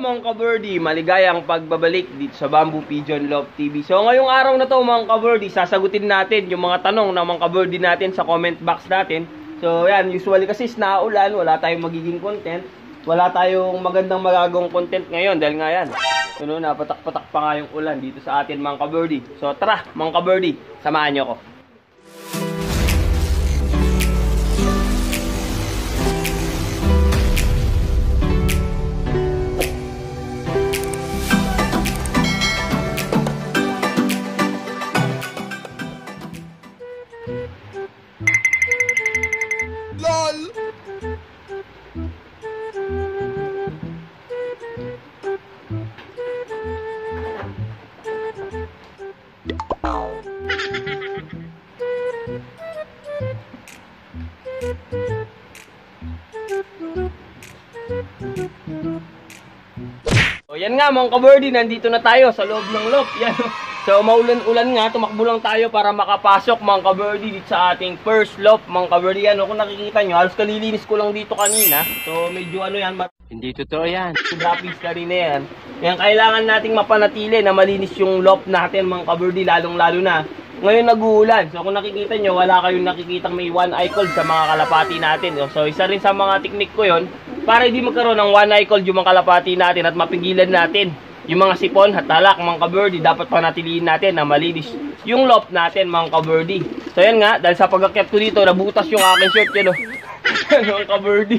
mga kaberdi, maligayang pagbabalik dito sa Bamboo Pigeon Love TV. So ngayong araw na to mga kaberdi, sasagutin natin yung mga tanong ng mga kaberdi natin sa comment box natin. So yan, usually kasi naulan, wala tayong magiging content. Wala tayong magandang magagawang content ngayon dahil nga yan. Ano, napatak-patak pa nga yung ulan dito sa atin mga kaberdi. So tara mga kaberdi, samahan nyo ko. So yan nga mga kaberdi, nandito na tayo sa loob ng loop. Yan. So maulan-ulan nga, tumakbo lang tayo para makapasok mga kaberdi dito sa ating first loop mga kaberdi. Yan, kung nakikita nyo, halos kalilinis ko lang dito kanina. So medyo ano yan, Hindi totoo yan. Droppings na rin na yan. Yan, kailangan nating mapanatili na malinis yung loft natin mga kaberdi, lalong-lalo na. Ngayon nag-uulan. So kung nakikita nyo, wala kayong nakikitang may one eye cold sa mga kalapati natin. So isa rin sa mga teknik ko yon para hindi magkaroon ng one eye cold yung mga kalapati natin at mapigilan natin yung mga sipon at talak mga kaberdi. Dapat panatilihin natin na malinis yung loft natin mga kaberdi. So yan nga, dahil sa pagkakep ko dito, nabutas yung aking shirt yan o. mga kaberdi.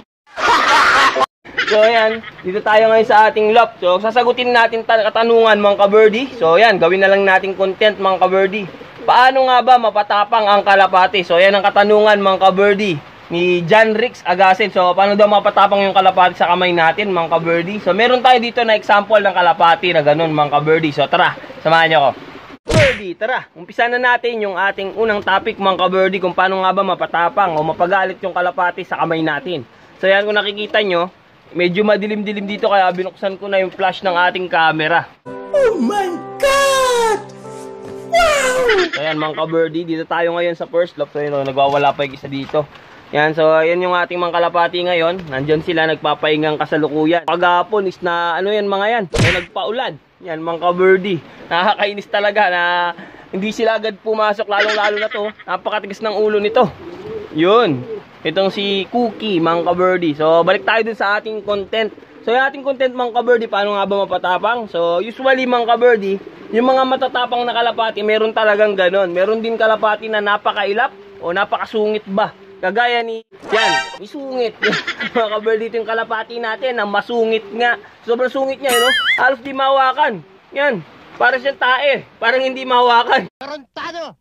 So ayan, dito tayo ngayon sa ating loft. So sasagutin natin ta- katanungan mga kaberdi. So ayan, gawin na lang natin content mga kaberdi. Paano nga ba mapatapang ang kalapati? So ayan ang katanungan mga kaberdi ni John Rix Agasin. So paano daw mapatapang yung kalapati sa kamay natin mga kaberdi? So meron tayo dito na example ng kalapati na ganun mga kaberdi. So tara, samahan niyo ako. Kaberdi, tara, umpisa na natin yung ating unang topic mga kaberdi kung paano nga ba mapatapang o mapagalit yung kalapati sa kamay natin. So yan kung nakikita nyo, medyo madilim-dilim dito kaya binuksan ko na yung flash ng ating camera. Oh my God! So yan mga kaberdi, dito tayo ngayon sa first loop. So yun, nagwawala pa yung isa dito. Yan, so yan yung ating mga kalapati ngayon. Nandyan sila nagpapahingang kasalukuyan. Pagapon is na ano yan mga yan, may nagpaulan. Yan mga kaberdi. Nakakainis talaga na hindi sila agad pumasok lalong-lalo na to. Napakatigas ng ulo nito. Yun. Itong si Cookie, mga kaberdi. So, balik tayo dun sa ating content. So, yung ating content, mga kaberdi, paano nga ba mapatapang? So, usually, mga kaberdi, yung mga matatapang na kalapati, meron talagang ganon. Meron din kalapati na napakailap o napakasungit ba. Kagaya ni, yan, may sungit. mga kaberdi, ito yung kalapati natin na masungit nga. Sobrang sungit niya, no? Halos di mahawakan. Yan, para siyang tae. Parang hindi mahawakan. Tarantado!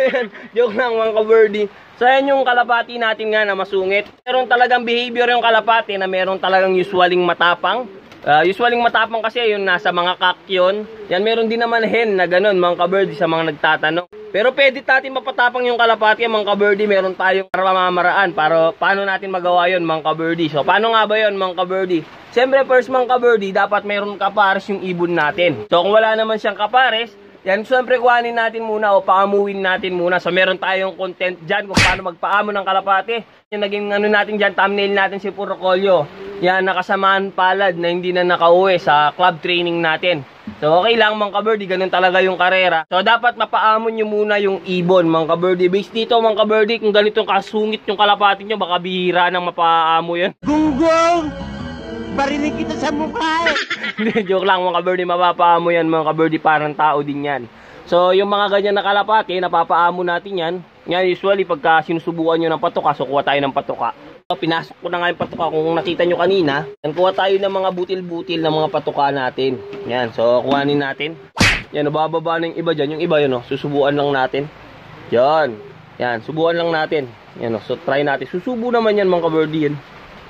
Ayan, joke lang mga kaberdi. So ayan yung kalapati natin nga na masungit. Meron talagang behavior yung kalapati na meron talagang usualing matapang. Uh, usualing matapang kasi yun nasa mga kakyon. Yan meron din naman hen na ganun mga kaberdi sa mga nagtatanong. Pero pwede natin mapatapang yung kalapati mga kaberdi. Meron tayong pamamaraan para paano natin magawa yon mga kaberdi. So paano nga ba yon mga kaberdi? Siyempre first mga kaberdi, dapat meron kapares yung ibon natin. So kung wala naman siyang kapares, yan, siyempre kuhanin natin muna o paamuin natin muna. So meron tayong content dyan kung paano magpaamo ng kalapate. Yung naging ano natin dyan, thumbnail natin si Puro Yan, nakasamaan palad na hindi na nakauwi sa club training natin. So okay lang mga kaberdi, ganun talaga yung karera. So dapat mapaamon nyo muna yung ibon mga kaberdi. Based dito mga kaberdi, kung ganitong kasungit yung kalapate nyo, baka bihira nang mapaamo yan. Gunggong! Barinig kita sa mukha eh! Hindi, joke lang mga kaberdi, mapapaamo yan mga kaberdi, parang tao din yan. So, yung mga ganyan na kalapati, napapaamo natin yan. Yan, usually, pagka sinusubukan nyo ng patuka, so kuha tayo ng patuka. So, pinasok ko na nga yung patuka, kung nakita nyo kanina, yan, kuha tayo ng mga butil-butil ng mga patuka natin. Yan, so, kuhanin natin. Yan, nabababa na yung iba dyan. Yung iba yun, oh, susubuan lang natin. Yan, yan, subuan lang natin. Yan, oh, so, try natin. Susubo naman yan mga kaberdi yan.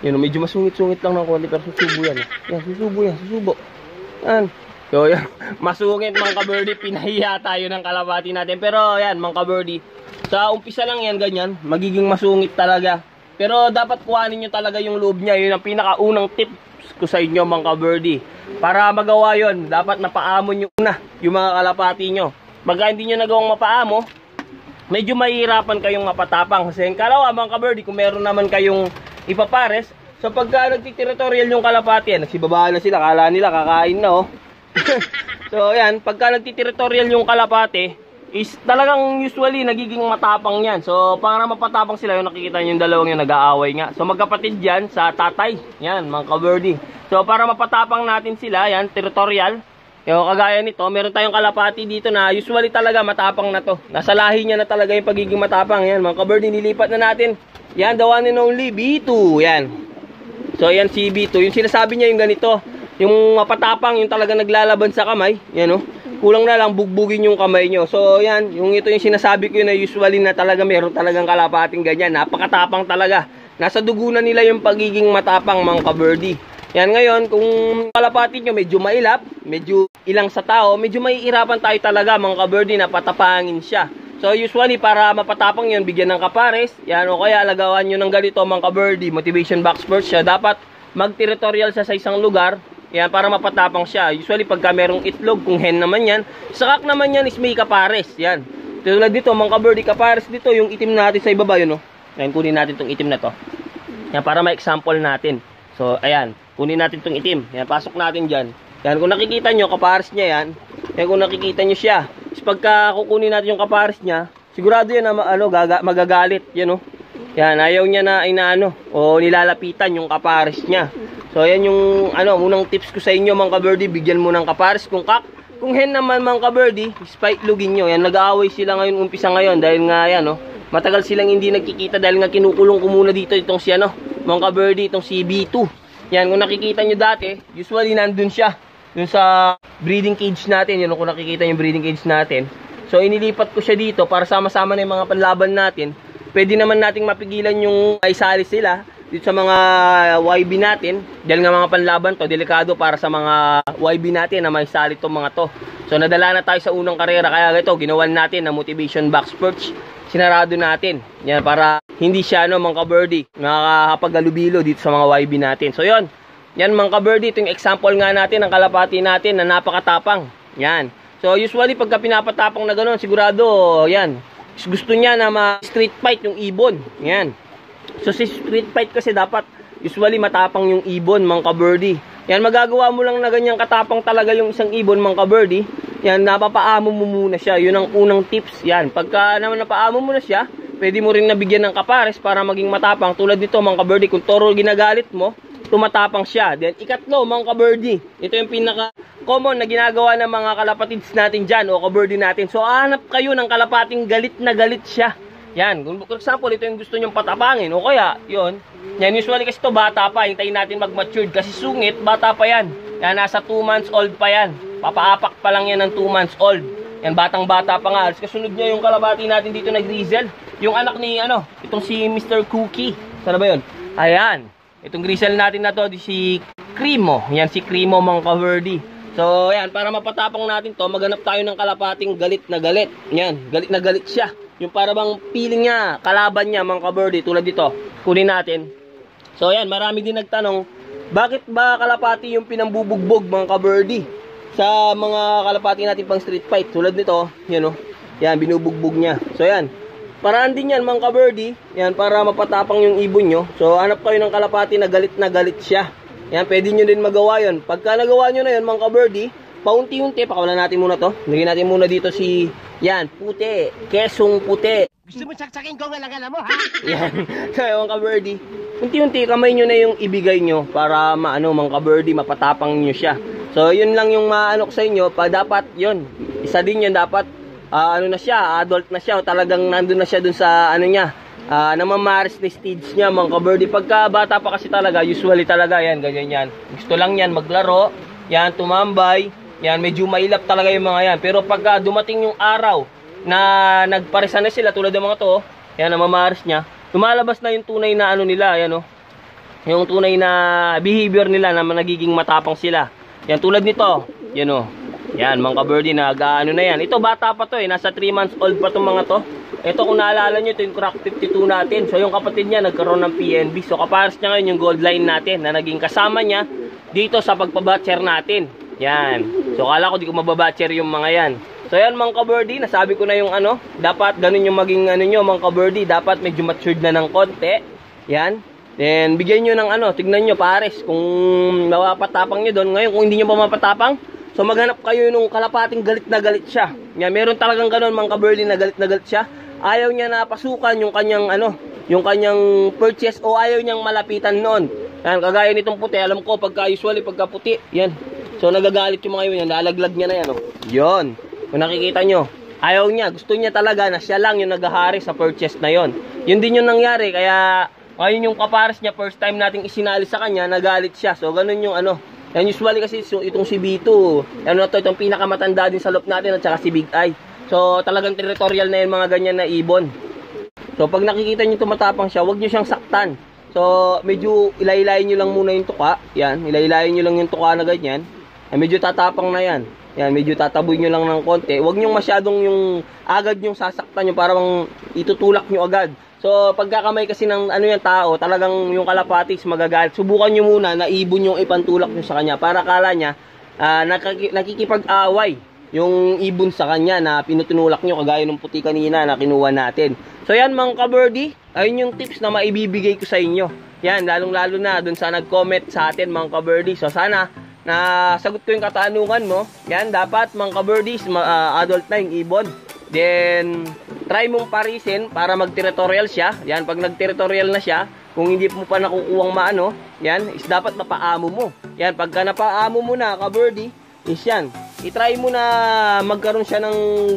Yan, medyo masungit-sungit lang ng konti pero susubo yan. Yan, susubo yan, susubo. Yan. So, yan. Masungit mga kaberdi, pinahiya tayo ng kalabati natin. Pero yan, mga kaberdi, sa umpisa lang yan, ganyan, magiging masungit talaga. Pero dapat kuhanin nyo talaga yung loob niya. Yun ang pinakaunang tips ko sa inyo, mga kaberdi. Para magawa yon dapat napaamon nyo na yung mga kalapati nyo. Pagka hindi nyo nagawang mapaamo, medyo mahihirapan kayong mapatapang. Kasi yung kalawa, mga kaberdi, kung meron naman kayong ipapares, So pagka nagtiterritorial yung kalapati, yan, nagsibaba na sila, kala nila kakain na oh. so yan, pagka nagtiterritorial yung kalapati, is talagang usually nagiging matapang yan. So para mapatapang sila, yung nakikita nyo yung dalawang yung nag-aaway nga. So magkapatid yan sa tatay, yan mga kaberdi. So para mapatapang natin sila, yan, territorial, yung kagaya nito, meron tayong kalapati dito na usually talaga matapang na to. Nasa lahi niya na talaga yung pagiging matapang. Yan, mga kaberdi, nilipat na natin. Yan, the one and only B2. Yan. So, yan si B2. Yung sinasabi niya yung ganito. Yung mapatapang, yung talaga naglalaban sa kamay. Yan, oh. Kulang na lang bugbugin yung kamay nyo. So, yan. Yung ito yung sinasabi ko yun na usually na talaga meron talagang kalapating ganyan. Napakatapang talaga. Nasa dugo na nila yung pagiging matapang, mga kaberdi. Yan ngayon, kung kalapati nyo medyo mailap, medyo ilang sa tao, medyo maiirapan tayo talaga mga kaberdi na patapangin siya. So usually para mapatapang yun, bigyan ng kapares, yan o kaya alagawan nyo ng ganito mga kaberdi, motivation box first siya, dapat mag-territorial siya sa isang lugar, yan para mapatapang siya. Usually pagka merong itlog, kung hen naman yan, sakak naman yan is may kapares, yan. Tulad dito mga kaberdi, kapares dito, yung itim natin sa ibaba yun o. Yan, kunin natin tong itim na to. Yan, para ma-example natin. So, ayan. Kunin natin tong itim. Yan, pasok natin dyan. Yan, kung nakikita nyo, kapares niya yan. Yan, kung nakikita nyo siya. Tapos pagka kukunin natin yung kapares niya, sigurado yan na ano, gaga, magagalit. Yan, oh. Yan, ayaw niya na inaano o nilalapitan yung kapares niya. So, yan yung ano, unang tips ko sa inyo mga kaberdi, bigyan mo ng kapares kung kak. Kung hen naman mga kaberdi, spike lugin nyo. Yan, nag-aaway sila ngayon, umpisa ngayon dahil nga yan, oh. Matagal silang hindi nagkikita dahil nga kinukulong ko muna dito itong si ano, mga kaberdi, itong si B2. Yan, kung nakikita nyo dati, usually nandun siya. Dun sa breeding cage natin, yun kung nakikita yung breeding cage natin. So, inilipat ko siya dito para sama-sama na yung mga panlaban natin. Pwede naman nating mapigilan yung isali sila dito sa mga YB natin. Dahil nga mga panlaban to, delikado para sa mga YB natin na may sali itong mga to. So, nadala na tayo sa unang karera. Kaya ito, ginawan natin na motivation box perch. Sinarado natin. Yan, para hindi siya, no, mga kaberdi, nakakapag-alubilo dito sa mga YB natin. So, yon yan mga ka-birdie, ito yung example nga natin ng kalapati natin na napakatapang. Yan. So usually pagka pinapatapang na gano'n, sigurado, yan. Gusto niya na ma-street fight yung ibon. Yan. So si street fight kasi dapat usually matapang yung ibon mga ka-birdie. Yan, magagawa mo lang na ganyang katapang talaga yung isang ibon mga ka-birdie. Yan, napapaamo mo muna siya. Yun ang unang tips. Yan, pagka naman napaamo mo na siya, pwede mo rin nabigyan ng kapares para maging matapang. Tulad dito mga ka-birdie, kung toro ginagalit mo, tumatapang siya. Then, ikatlo, mga ka-birdie. Ito yung pinaka-common na ginagawa ng mga kalapatids natin dyan o ka-birdie natin. So, hanap kayo ng kalapating galit na galit siya. Yan. Kung, for example, ito yung gusto nyong patapangin. O kaya, yon Yan, usually kasi ito bata pa. Hintayin natin mag-matured. Kasi sungit, bata pa yan. Yan, nasa 2 months old pa yan. Papaapak pa lang yan ng 2 months old. Yan, batang bata pa nga. Alas kasunod niya yung kalapati natin dito na grizzle. Yung anak ni, ano, itong si Mr. Cookie. Sana ba yun? Ayan. Itong grizzle natin na to, si Cremo. Yan si Cremo mga kaverdi. So, yan, para mapatapang natin to, maghanap tayo ng kalapating galit na galit. Yan, galit na galit siya. Yung para bang feeling niya, kalaban niya mga kaverdi, tulad dito. Kunin natin. So, yan, marami din nagtanong, bakit ba kalapati yung pinambubugbog mga kaverdi? Sa mga kalapati natin pang street fight, tulad nito, yan o. Yan, binubugbog niya. So, yan, Paraan din yan mga kaberdi. Yan para mapatapang yung ibon nyo. So hanap kayo ng kalapati na galit na galit siya. Yan pwede nyo din magawa yon. Pagka nagawa nyo na yon mga kaberdi, paunti-unti, pakawalan natin muna to. Lagyan natin muna dito si, yan, puti. Kesong puti. Gusto mo saksakin ko ang alagala mo, ha? Yan. So mga kaberdi, unti-unti kamay nyo na yung ibigay nyo para maano mga kaberdi, mapatapang nyo siya. So yun lang yung maano ko sa inyo. Pa dapat yun, isa din yun dapat uh, ano na siya, adult na siya, talagang nandun na siya dun sa ano niya, uh, namamaris na stage niya mga kaberdi. Pagka bata pa kasi talaga, usually talaga yan, ganyan yan. Gusto lang yan maglaro, yan tumambay, yan medyo mailap talaga yung mga yan. Pero pagka dumating yung araw na nagparesa na sila tulad ng mga to, yan namamaris niya, lumalabas na yung tunay na ano nila, yan oh. Yung tunay na behavior nila na nagiging matapang sila. Yan tulad nito, yan oh. Yan, mga kabirdie, nag-ano na yan. Ito, bata pa to eh. Nasa 3 months old pa itong mga to. Ito, kung naalala nyo, ito yung crack 52 natin. So, yung kapatid niya, nagkaroon ng PNB. So, kapares niya ngayon yung gold line natin na naging kasama niya dito sa pagpabatcher natin. Yan. So, kala ko di ko mababatcher yung mga yan. So, yan mga kabirdie, nasabi ko na yung ano. Dapat ganun yung maging ano nyo, mga kabirdie. Dapat medyo matured na ng konti. Yan. Then, bigyan nyo ng ano, tignan nyo pares kung mapapatapang nyo doon. Ngayon, kung hindi nyo pa mapatapang, so maghanap kayo nung kalapating galit na galit siya. Yan, meron talagang ganun mga kaberly na galit na galit siya. Ayaw niya na pasukan yung kanyang ano, yung kanyang purchase o ayaw niyang malapitan noon. Yan, kagaya nitong puti, alam ko pagka usually pagka puti, yan. So nagagalit yung mga yun, yan, lalaglag niya na yan, oh. Yon. Kung nakikita nyo, ayaw niya, gusto niya talaga na siya lang yung naghahari sa purchase na yon. Yun din yung nangyari, kaya ngayon yung kapares niya, first time nating isinali sa kanya, nagalit siya. So ganun yung ano, yan usually kasi itong si B2, ano na to, itong pinakamatanda din sa loop natin at saka si Big Eye. So talagang territorial na yung mga ganyan na ibon. So pag nakikita niyo tumatapang siya, huwag niyo siyang saktan. So medyo ilaylayin niyo lang muna yung tuka. Yan, ilaylayin niyo lang yung tuka na ganyan. Ay, medyo tatapang na yan. Yan, medyo tataboy niyo lang ng konti. Huwag niyo masyadong yung agad yung sasaktan niyo para bang itutulak niyo agad. So pagkakamay kasi ng ano yung tao, talagang yung kalapatis magagalit. Subukan niyo muna na ibon yung ipantulak niyo sa kanya para kala niya ah, nakaki- nakikipag-away yung ibon sa kanya na pinutunulak nyo kagaya ng puti kanina na kinuha natin. So yan mga kaberdi, ayun yung tips na maibibigay ko sa inyo. Yan, lalong lalo na dun sa nag-comment sa atin mga kaberdi. So sana na sagot ko yung katanungan mo. Yan, dapat mga kaberdis, ma- ah, adult na yung ibon. Then, try mong parisin para mag-territorial siya. Yan, pag nag-territorial na siya, kung hindi mo pa nakukuwang maano, yan, is dapat napaamo mo. Yan, pagka napaamo mo na, kaberdi, is yan. I-try mo na magkaroon siya ng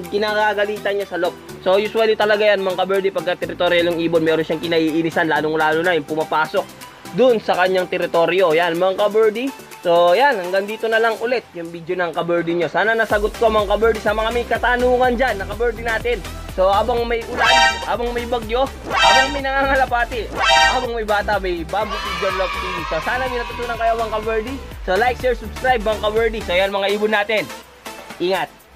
kinakagalitan niya sa loop. So, usually talaga yan, mga kaberdi, pagka territorial yung ibon, meron siyang kinaiinisan, lalong-lalo na yung pumapasok dun sa kanyang teritoryo. Yan, mga kaberdi. So, yan, hanggang dito na lang ulit yung video ng kaberdi nyo. Sana nasagot ko mga kaberdi sa mga may katanungan dyan na kaberdi natin. So, abang may ulan, abang may bagyo, abang may nangangalapati, abang may bata, may bamboo pigeon love TV. So, sana may natutunan kayo mga kaberdi. So, like, share, subscribe mga kaberdi. So, yan mga ibon natin. Ingat!